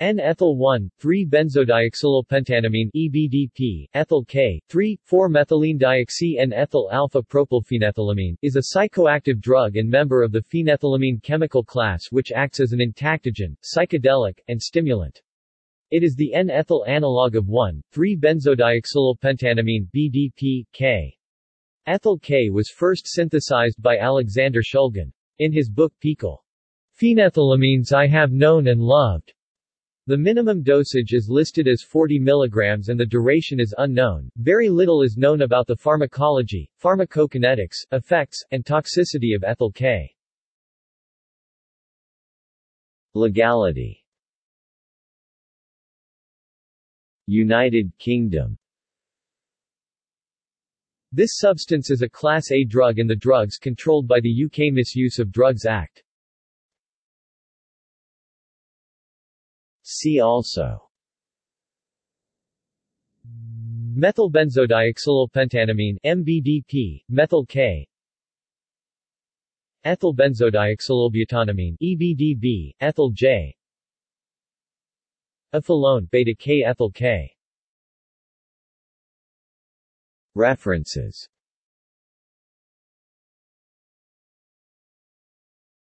N-ethyl 1, 3-benzodioxolylpentanamine EBDP, ethyl K, 3, 4-methylene N-ethyl alpha-propylphenethylamine, is a psychoactive drug and member of the phenethylamine chemical class which acts as an entactogen, psychedelic, and stimulant. It is the N-ethyl analog of 1,3-benzodioxolylpentanamine BDP, K. Ethyl K was first synthesized by Alexander Shulgin. In his book PiHKAL. Phenethylamines I Have Known and Loved. The minimum dosage is listed as 40 mg and the duration is unknown. Very little is known about the pharmacology, pharmacokinetics, effects, and toxicity of ethyl K. Legality United Kingdom This substance is a Class A drug in the drugs controlled by the UK Misuse of Drugs Act. See also. Methylbenzodioxolylpentanamine MBDP, methyl K. Ethylbenzodioxolylbutanamine EBDB, ethyl J. Ephylone beta K ethyl K. References